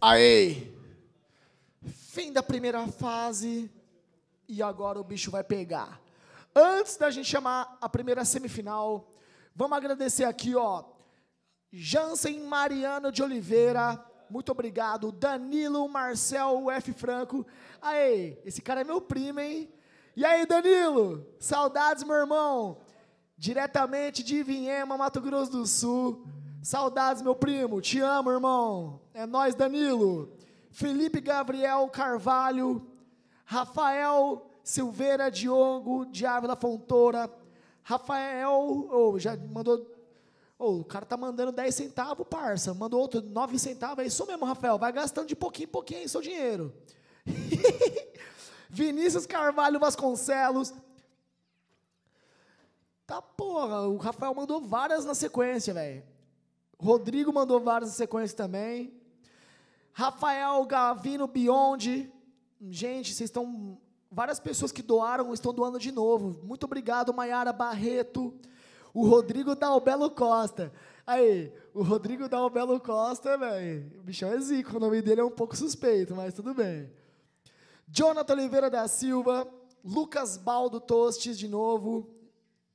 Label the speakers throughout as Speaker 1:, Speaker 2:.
Speaker 1: Aí! Fim da primeira fase. E agora o bicho vai pegar. Antes da gente chamar a primeira semifinal, vamos agradecer aqui, ó. Jansen Mariano de Oliveira, muito obrigado. Danilo Marcel F. Franco. Aí, esse cara é meu primo, hein? E aí, Danilo? Saudades, meu irmão. Diretamente de Vinhema, Mato Grosso do Sul. Saudades, meu primo. Te amo, irmão. É nós, Danilo. Felipe Gabriel Carvalho. Rafael Silveira Diogo de Ávila Fontoura. Rafael, oh, já mandou. Oh, o cara tá mandando 10 centavos, parça. Mandou outro 9 centavos. É isso mesmo, Rafael. Vai gastando de pouquinho em pouquinho seu dinheiro. Vinícius Carvalho Vasconcelos. Tá porra, o Rafael mandou várias na sequência, velho. Rodrigo mandou várias na sequência também. Rafael Gavino Beyond. Gente, vocês estão. Várias pessoas que doaram estão doando de novo. Muito obrigado, Maiara Barreto. O Rodrigo Dalbelo Costa. Aí, o Rodrigo Dalbelo Costa, velho. O bichão é zico, o nome dele é um pouco suspeito, mas tudo bem. Jonathan Oliveira da Silva. Lucas Baldo Tostes de novo.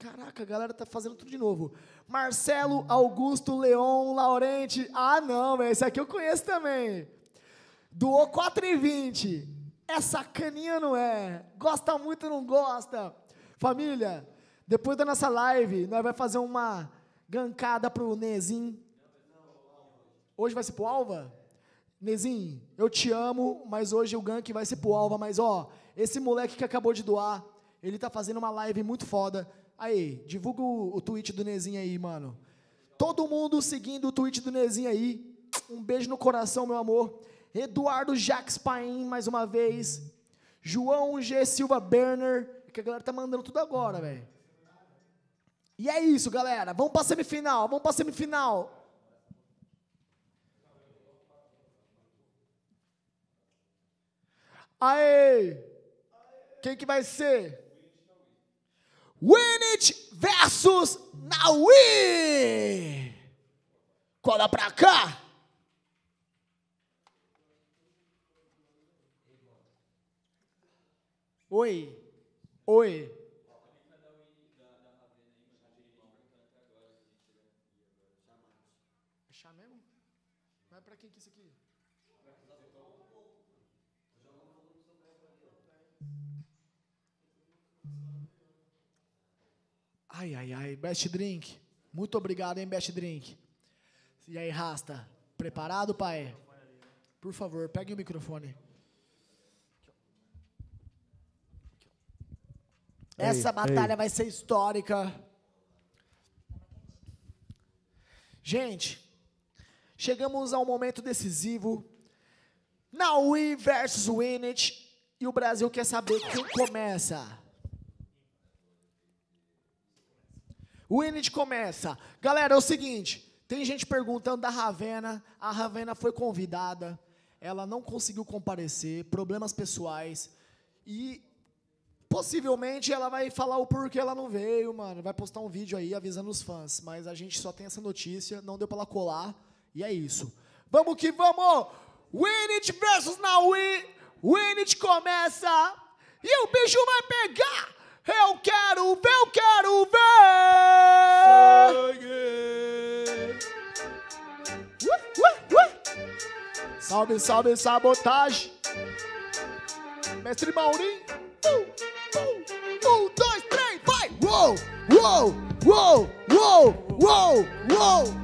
Speaker 1: Caraca, a galera tá fazendo tudo de novo. Marcelo Augusto Leon Laurente. Ah, não, velho. Esse aqui eu conheço também. Doou 4,20. Essa caninha não é. Gosta muito, não gosta. Família, depois da nossa live, nós vamos fazer uma gancada pro Nezin. Hoje vai ser pro Alva? Nezin, eu te amo, mas hoje o gank vai ser pro Alva. Mas, ó, esse moleque que acabou de doar, ele tá fazendo uma live muito foda. Aí, divulga o, o tweet do Nezinho aí, mano. Todo mundo seguindo o tweet do Nezinho aí. Um beijo no coração, meu amor. Eduardo Jacques Paim, mais uma vez. João G. Silva Berner. Que a galera tá mandando tudo agora, velho. E é isso, galera. Vamos pra semifinal. Vamos pra semifinal. Aê! Quem que vai ser? Winit versus Naui. Cola pra cá. Oi. Oi. É chá mesmo? Vai pra quem que é isso aqui? Ai, ai, ai. Best Drink. Muito obrigado, hein, Best Drink. E aí, Rasta? Preparado, pai? Por favor, pegue o microfone. Essa
Speaker 2: Ei,
Speaker 1: batalha
Speaker 2: ei.
Speaker 1: vai ser histórica. Gente, chegamos ao momento decisivo. Naui versus Winnet. E o Brasil quer saber quem começa. O Winnet começa. Galera, é o seguinte: tem gente perguntando da Ravena. A Ravena foi convidada. Ela não conseguiu comparecer, problemas pessoais. E possivelmente ela vai falar o porquê ela não veio, mano. Vai postar um vídeo aí avisando os fãs. Mas a gente só tem essa notícia, não deu pra ela colar. E é isso. Vamos que vamos! Winnet versus Naui. Winnet começa. E o bicho vai pegar. Eu quero ver, eu quero ver! Uh, uh, uh. Salve, salve, sabotagem! Mestre Maurinho! Um, um, um, dois, três, vai! Uou, uou, uou, uou, uou, uou!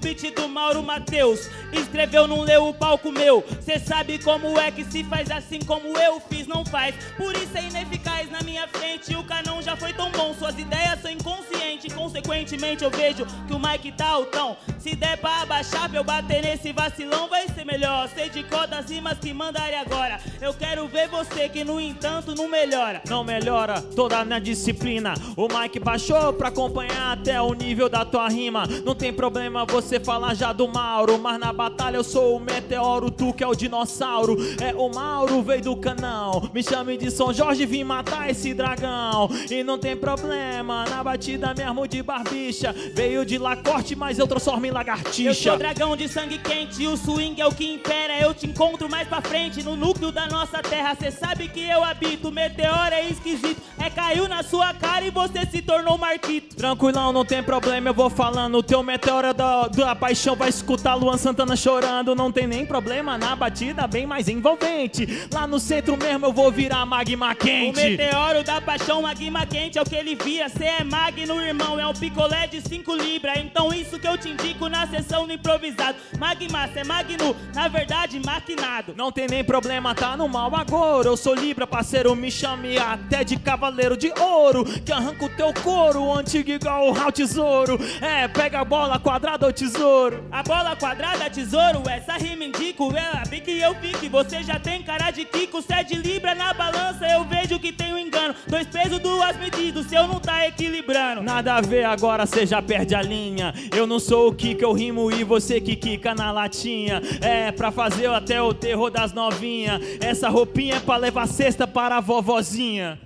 Speaker 3: Beat do Mauro Mateus, escreveu, não leu o palco meu. Cê sabe como é que se faz assim como eu fiz, não faz. Por isso é ineficaz na minha frente. O canão já foi tão bom, suas ideias são inconscientes. Consequentemente eu vejo que o Mike tá altão. Se der pra abaixar pra eu bater nesse vacilão, vai ser melhor. Sei de cor das rimas que mandaria agora. Eu quero ver você que, no entanto, não melhora.
Speaker 2: Não melhora toda na disciplina. O Mike baixou pra acompanhar até o nível da tua rima. Não tem problema você falar já do Mauro, mas na batalha eu sou o meteoro, tu que é o dinossauro. É o Mauro, veio do canão. Me chame de São Jorge, vim matar esse dragão. E não tem problema, na batida mesmo de barbicha. Veio de lacorte, mas eu transformo em
Speaker 3: Eu
Speaker 2: lagartixa.
Speaker 3: sou dragão de sangue quente, o swing é o que impera. Eu te encontro mais pra frente, no núcleo da nossa terra. Cê sabe que eu habito, meteoro é esquisito. É caiu na sua cara e você se tornou Marquito.
Speaker 2: Tranquilão, não tem problema, eu vou falando. O teu meteoro é da, da paixão vai escutar Luan Santana chorando. Não tem nem problema na batida, bem mais envolvente. Lá no centro mesmo eu vou virar magma
Speaker 3: O
Speaker 2: quente.
Speaker 3: meteoro da paixão, magma quente é o que ele via. Cê é magno, irmão, é um picolé de 5 libras. Então isso que eu te indico na sessão do improvisado. Magma, cê é magno, na verdade, maquinado.
Speaker 2: Não tem nem problema, tá no mal agora. Eu sou Libra, parceiro, me chame até de cavaleiro de ouro. Que arranca o teu couro, antigo igual o Tesouro. É, pega a bola quadrada ou tesouro.
Speaker 3: A bola quadrada, tesouro, essa rima indico. Ela vi que eu fique, você já tem cara de Kiko. Sete libra na balança, eu vejo que tem um engano. Dois pesos, duas medidas, se eu não tá equilibrando.
Speaker 2: Nada a ver, agora cê já perde a linha. Eu não sou o Kika, eu rimo e você que quica na latinha. É, pra fazer até o terror das novinhas. Essa roupinha é pra levar cesta para a vovozinha.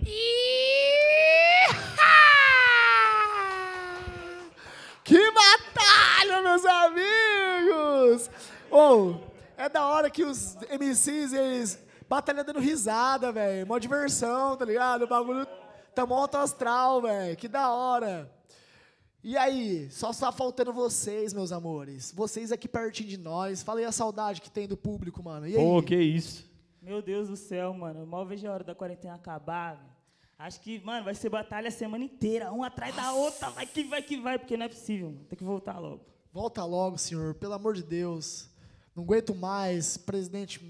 Speaker 1: Que batalha, meus amigos! Ô, é da hora que os MCs, eles batalham dando risada, velho. Mó diversão, tá ligado? O bagulho tá mó alto astral, velho. Que da hora. E aí, só está faltando vocês, meus amores. Vocês aqui pertinho de nós. Fala aí a saudade que tem do público, mano. E aí?
Speaker 2: Pô, que isso.
Speaker 3: Meu Deus do céu, mano. Eu mal vejo a hora da quarentena acabar. Acho que, mano, vai ser batalha a semana inteira, um atrás da outra. Vai que vai que vai, porque não é possível. Mano. Tem que voltar logo.
Speaker 1: Volta logo, senhor, pelo amor de Deus. Não aguento mais, presidente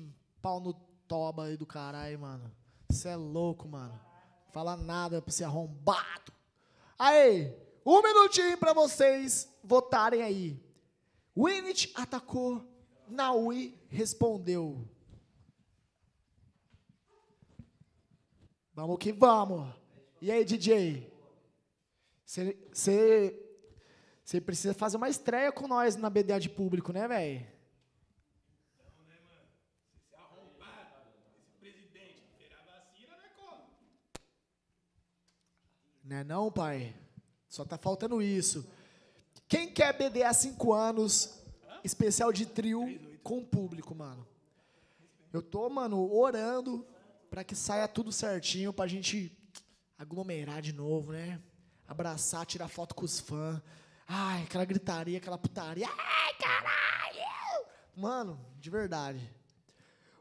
Speaker 1: pau no toba aí do caralho, mano. Você é louco, mano. Fala nada pra ser arrombado. Aí, um minutinho pra vocês votarem aí. Winnet atacou, Naui respondeu. Vamos que vamos. E aí, DJ? Você precisa fazer uma estreia com nós na BDA de público, né, velho? Não é não, pai? Só tá faltando isso. Quem quer BDA 5 anos, especial de trio com o público, mano? Eu tô, mano, orando pra que saia tudo certinho pra gente aglomerar de novo, né? Abraçar, tirar foto com os fãs. Ai, aquela gritaria, aquela putaria. Ai, caralho! Mano, de verdade.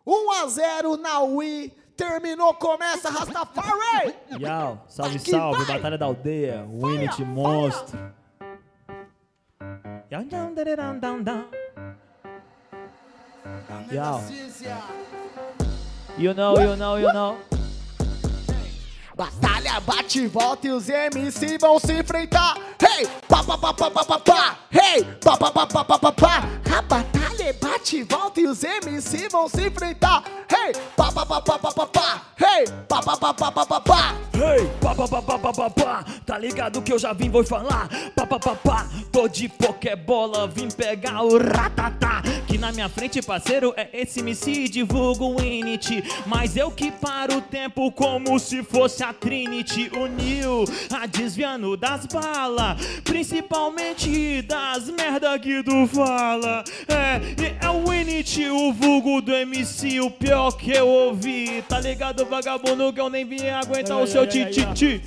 Speaker 1: 1 a 0 na Wii. Terminou, começa Rastafari!
Speaker 2: Yau, salve,
Speaker 1: Aqui
Speaker 2: salve,
Speaker 1: vai.
Speaker 2: Batalha da Aldeia, Winnet Monstro. Yau. Yau. You know, you know, you know.
Speaker 1: Batalha bate e volta e os MC vão se enfrentar. Hey, pá, pá, pá, pá, pá, pá, pá. Hey, pá, pá, pá, pá, pá, pá, pá. A batalha é bate e volta e os MC vão se enfrentar. Hey, pá, pá, pá, pá, pá, pá, pá. Hey, pá, pá, pá, pá, pá, pá, pá.
Speaker 2: Hey, pá, pá, pá, pá, pá, pá, pá. Tá ligado que eu já vim, vou falar. Pá, pá, pá, pá. Tô de pokebola, vim pegar o ratatá. Que na minha frente, parceiro, é esse MC, divulgo o Init. Mas eu que paro o tempo como se fosse a Trinity. Uniu, a desviando das balas. Principalmente das merda que tu fala. É, e é o Init, o vulgo do MC, o pior que eu ouvi. Tá ligado, vagabundo, que eu nem vim aguentar o seu tititi.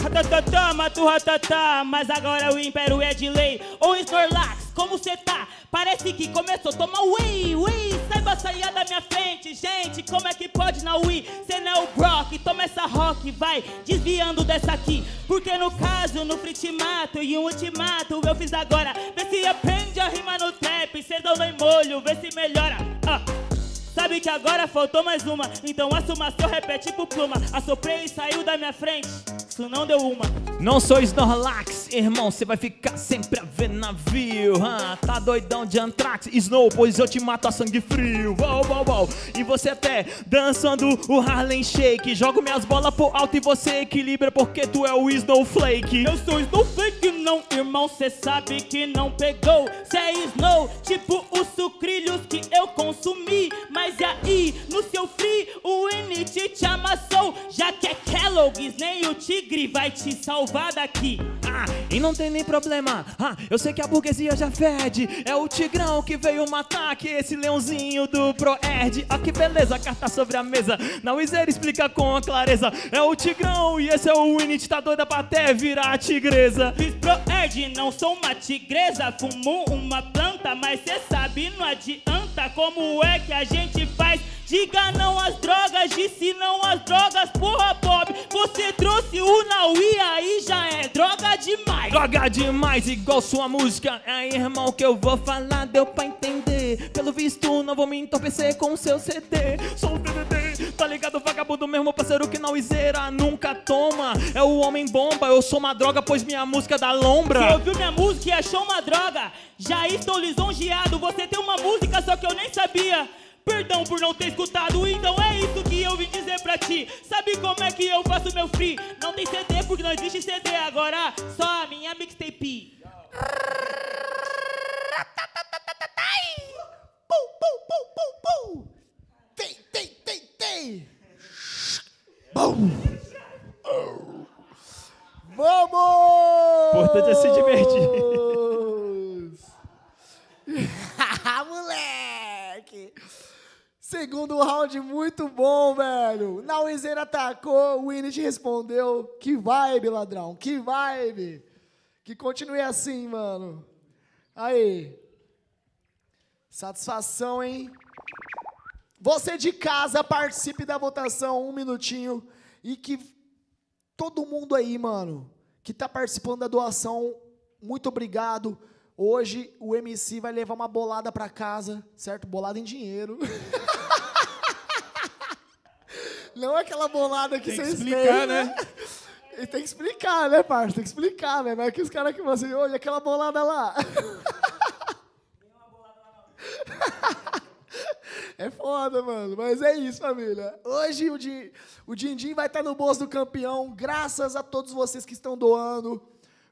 Speaker 3: Mata o ratatá, mas agora o império é de lei. Ô Snorlax, como cê tá? Parece que começou a tomar whey, whey. Saiba sair da minha frente, gente. Como é que pode na Wii? Cê não é o Brock, toma essa rock, vai desviando dessa aqui. Porque no caso, no free te mato e um ultimato eu fiz agora. Vê se aprende a rimar no trap, cê dá em molho, vê se melhora. Ah. Sabe que agora faltou mais uma, então assuma seu repete pro pluma. Assoprei e saiu da minha frente, isso não deu uma.
Speaker 2: Não sou Snorlax, irmão, você vai ficar sempre a ver navio hã? Tá doidão de Anthrax, Snow, pois eu te mato a sangue frio uou, uou, uou. E você até dançando o Harlem Shake Jogo minhas bolas pro alto e você equilibra porque tu é o Snowflake
Speaker 3: Eu sou Snowflake, não, irmão, cê sabe que não pegou. Cê é Snow, tipo os sucrilhos que eu consumi. Mas aí, no seu free, o Init te amassou. Já que é Kellogg's, nem o tigre vai te salvar daqui.
Speaker 2: Ah, e não tem nem problema. Ah, eu sei que a burguesia já fede. É o tigrão que veio matar aqui esse leãozinho do Proerd. Ah, que beleza, carta sobre a mesa. Na Wizer explica com clareza. É o tigrão e esse é o Winnie, tá doida pra até virar a tigresa.
Speaker 3: Fiz Proerd, não sou uma tigresa. Fumo uma planta, mas cê sabe, não adianta. Como é que a gente faz? Diga não às drogas, disse não às drogas, porra Bob. Você trouxe o Naui, aí já é droga demais.
Speaker 2: Droga demais, igual sua música. É, irmão, que eu vou falar, deu pra entender. Pelo visto, não vou me entorpecer com seu CD. Sou o DDD, tá ligado, vagabundo mesmo, parceiro que não iseira, nunca toma. É o homem bomba, eu sou uma droga, pois minha música dá
Speaker 3: Você
Speaker 2: lombra.
Speaker 3: ouviu minha música e achou uma droga? Já estou lisonjeado, você tem uma música só que eu nem sabia. Perdão por não ter escutado, então é isso que eu vim dizer pra ti. Sabe como é que eu faço meu free? Não tem CD porque não existe CD agora, só a minha mixtape.
Speaker 1: Pum, pum, pum, pum, pum. Tem, tem, tem. Bum. Vamos!
Speaker 2: Importante é se divertir.
Speaker 1: Moleque! Segundo round muito bom, velho. Nauizeira atacou, o Winnet respondeu. Que vibe, ladrão, que vibe. Que continue assim, mano. Aí. Satisfação, hein? Você de casa, participe da votação, um minutinho. E que todo mundo aí, mano, que tá participando da doação, muito obrigado. Hoje o MC vai levar uma bolada pra casa, certo? Bolada em dinheiro. Não é aquela bolada que
Speaker 2: Tem que
Speaker 1: vocês
Speaker 2: explicar,
Speaker 1: têm, né? E tem que explicar, né, parça? Tem que explicar, né? Não é que os caras que você, olha aquela bolada lá. É foda, mano. Mas é isso, família. Hoje o, din, o Dindim vai estar no bolso do campeão, graças a todos vocês que estão doando.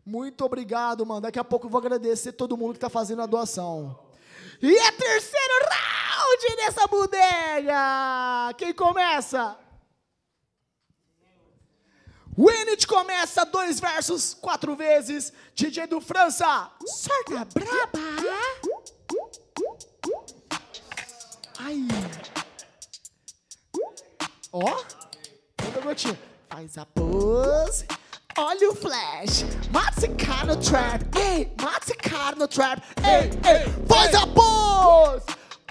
Speaker 1: Muito obrigado, mano. Daqui a pouco eu vou agradecer todo mundo que tá fazendo a doação. E é terceiro round nessa bodega! Quem começa? Winnet começa dois versos, quatro vezes. DJ do França, sorta braba. Ai. Ó. Manda gotinha. Faz a pose. Olha o flash. Mata esse cara no trap. Ei, mata esse cara no trap. Ei, ei. Faz a pose.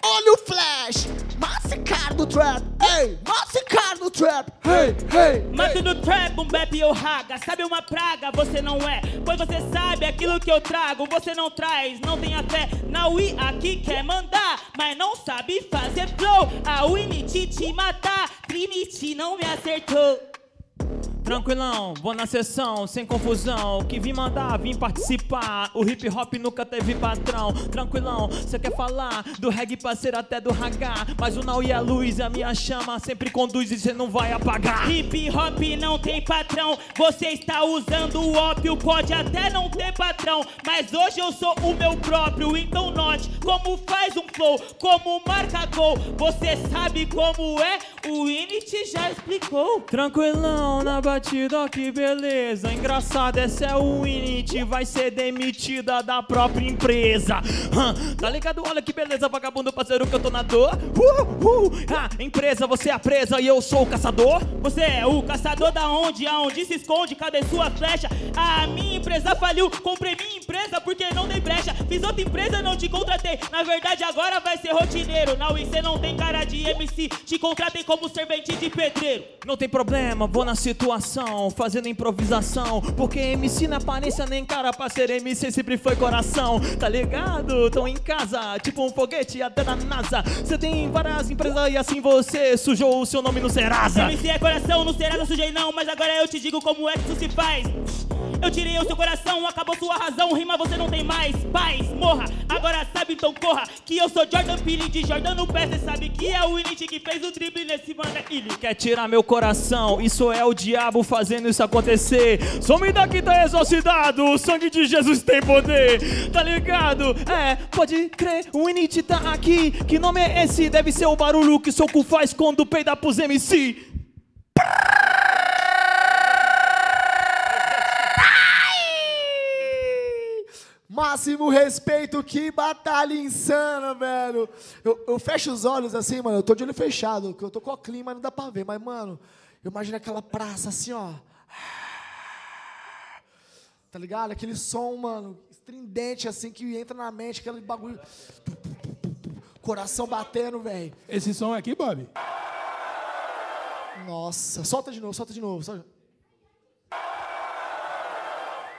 Speaker 1: Olha o flash. Mata esse cara no trap. Ei, mata esse cara no trap. Hey, hey.
Speaker 3: Mato no trap, um bap eu raga. Sabe uma praga? Você não é. Pois você sabe aquilo que eu trago. Você não traz, não tenha fé. Na Wii aqui quer mandar, mas não sabe fazer flow. A Winnie te matar. Trinity não me acertou.
Speaker 2: Tranquilão, vou na sessão, sem confusão. Que vim mandar, vim participar. O hip hop nunca teve patrão. Tranquilão, cê quer falar do reggae parceiro até do raga. Mas o Nau e a luz, a minha chama sempre conduz e cê não vai apagar.
Speaker 3: Hip hop não tem patrão. Você está usando o ópio, pode até não ter patrão. Mas hoje eu sou o meu próprio. Então note como faz um flow, como marca gol. Você sabe como é? O Init já explicou.
Speaker 2: Tranquilão na batida, que beleza. Engraçado, essa é o Init, vai ser demitida da própria empresa. Tá ligado? Olha que beleza, vagabundo parceiro que eu tô na dor. Uh, uh. Ah, empresa, você é a presa e eu sou o caçador.
Speaker 3: Você é o caçador da onde? Aonde se esconde? Cadê sua flecha? A minha empresa faliu. Comprei minha empresa porque não dei brecha. Fiz outra empresa, não te contratei. Na verdade, agora vai ser rotineiro. Na UIC não tem cara de MC. Te contratei como servente de pedreiro.
Speaker 2: Não tem problema, vou na situação, fazendo improvisação. Porque MC na aparência nem cara pra ser MC sempre foi coração. Tá ligado? Tô em casa, tipo um foguete até da NASA. Você tem várias empresas e assim você sujou o seu nome no Serasa.
Speaker 3: MC é coração, não será, não sujei não. Mas agora eu te digo como é que isso se faz. Eu tirei o seu coração, acabou sua razão. Rima você não tem mais. Paz, morra. Agora sabe, então corra. Que eu sou Jordan Peele de Jordan no pé. Cê sabe que é o Init que fez o drible nesse mano ele.
Speaker 2: Quer tirar meu coração? Isso é o diabo fazendo isso acontecer. Some daqui, tá exorcidado. O sangue de Jesus tem poder. Tá ligado? É, pode crer. O Init tá aqui. Que nome é esse? Deve ser o barulho que seu cu faz quando peida pros MC.
Speaker 1: Máximo respeito, que batalha insana, velho. Eu, eu fecho os olhos assim, mano, eu tô de olho fechado, porque eu tô com o clima, não dá pra ver, mas, mano, eu imagino aquela praça assim, ó. Tá ligado? Aquele som, mano, estridente assim, que entra na mente, aquele bagulho. Coração batendo, velho.
Speaker 4: Esse som aqui, Bob?
Speaker 1: Nossa, solta de novo, solta de novo. Solta.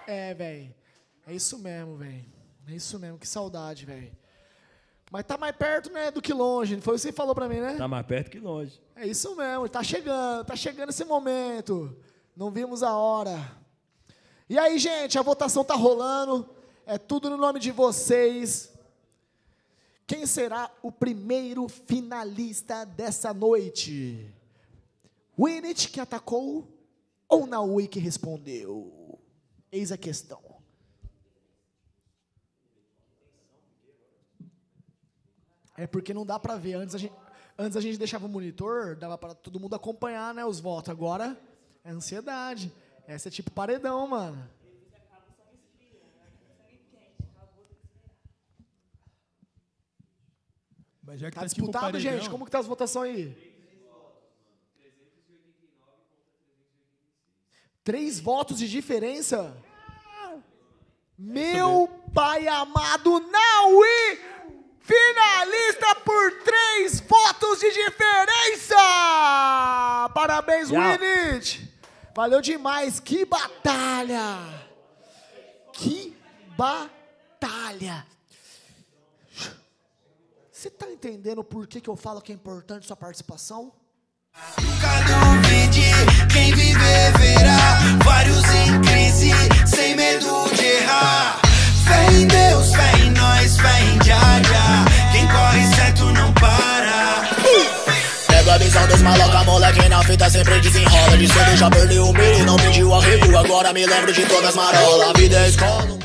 Speaker 1: É, velho. É isso mesmo, velho. É isso mesmo, que saudade, velho. Mas tá mais perto, né, do que longe. Foi o que você falou pra mim, né?
Speaker 2: Tá mais perto que longe.
Speaker 1: É isso mesmo, tá chegando, tá chegando esse momento. Não vimos a hora. E aí, gente, a votação tá rolando. É tudo no nome de vocês. Quem será o primeiro finalista dessa noite? Winnet que atacou ou Naui que respondeu? Eis a questão. É porque não dá pra ver. Antes a gente, antes a gente deixava o monitor, dava para todo mundo acompanhar né, os votos. Agora é ansiedade. Essa é tipo paredão, mano.
Speaker 4: Mas já que
Speaker 1: Tá
Speaker 4: tá, tipo
Speaker 1: disputado,
Speaker 4: paredão,
Speaker 1: gente? Como que tá as votações aí? Três votos de diferença? Meu pai amado, Naui! Finalista por três votos de diferença! Parabéns,
Speaker 2: Tchau.
Speaker 1: Winnet! Valeu demais, que batalha! Que batalha! Você tá entendendo por que, que eu falo que é importante sua participação?
Speaker 5: Nunca duvide, quem viver verá vários em crise, sem medo de errar. Fé em Deus, fé em nós, fé em Jaja. Quem corre certo não para.
Speaker 6: Pego a visão dos maloca, moleque na fita sempre desenrola De cedo já perdeu o medo, não pediu arrego Agora me lembro de todas as marolas A vida é escola